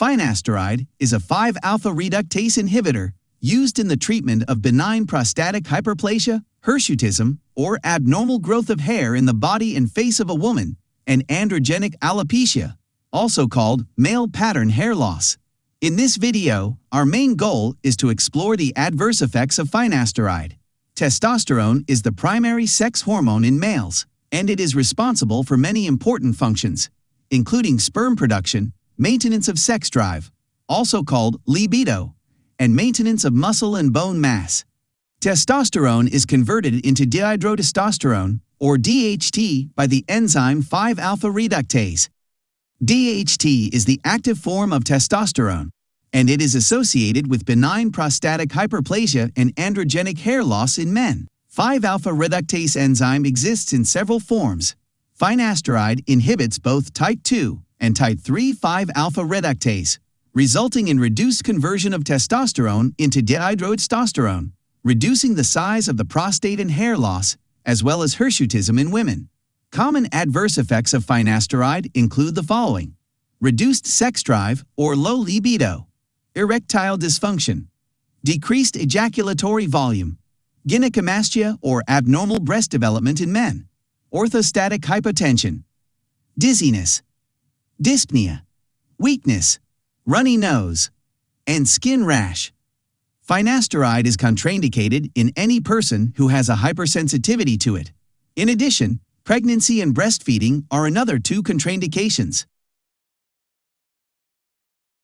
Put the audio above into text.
Finasteride is a 5-alpha reductase inhibitor used in the treatment of benign prostatic hyperplasia, hirsutism, or abnormal growth of hair in the body and face of a woman, and androgenic alopecia, also called male pattern hair loss. In this video, our main goal is to explore the adverse effects of finasteride. Testosterone is the primary sex hormone in males, and it is responsible for many important functions, including sperm production, maintenance of sex drive, also called libido, and maintenance of muscle and bone mass. Testosterone is converted into dihydrotestosterone, or DHT, by the enzyme 5-alpha reductase. DHT is the active form of testosterone, and it is associated with benign prostatic hyperplasia and androgenic hair loss in men. 5-alpha reductase enzyme exists in several forms. Finasteride inhibits both type 2 and type 3 5-alpha reductase, resulting in reduced conversion of testosterone into dihydrotestosterone, reducing the size of the prostate and hair loss, as well as hirsutism in women. Common adverse effects of finasteride include the following. Reduced sex drive or low libido, erectile dysfunction, decreased ejaculatory volume, gynecomastia or abnormal breast development in men, orthostatic hypotension, dizziness, dyspnea, weakness, runny nose, and skin rash. Finasteride is contraindicated in any person who has a hypersensitivity to it. In addition, pregnancy and breastfeeding are another two contraindications.